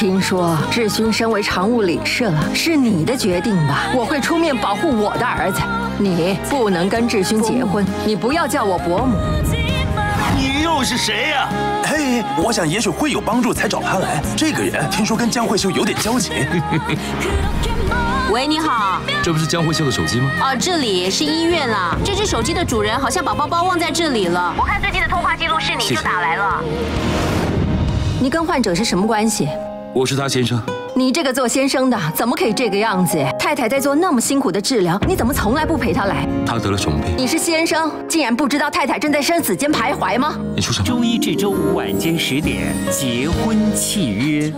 听说志勋身为常务理事了，是你的决定吧？我会出面保护我的儿子，你不能跟志勋结婚，你不要叫我伯母。你又是谁呀？嘿，我想也许会有帮助才找他来。这个人听说跟江慧秀有点交情。喂，你好，这不是江慧秀的手机吗？哦，这里是医院啦。这只手机的主人好像把包包忘在这里了。我看最近的通话记录是你就打来了。你跟患者是什么关系？我是他先生。你这个做先生的怎么可以这个样子？太太在做那么辛苦的治疗，你怎么从来不陪她来？她得了什么病？你是先生，竟然不知道太太正在生死间徘徊吗？你说什么？周一至周五晚间十点，结婚契约。